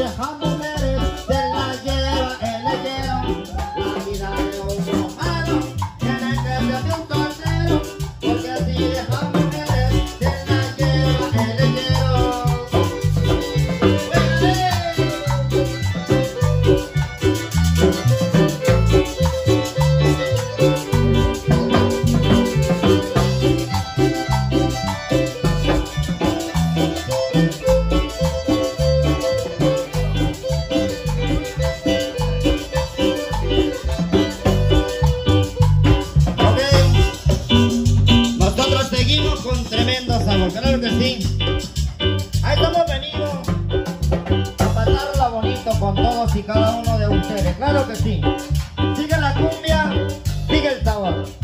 errado. Ciao.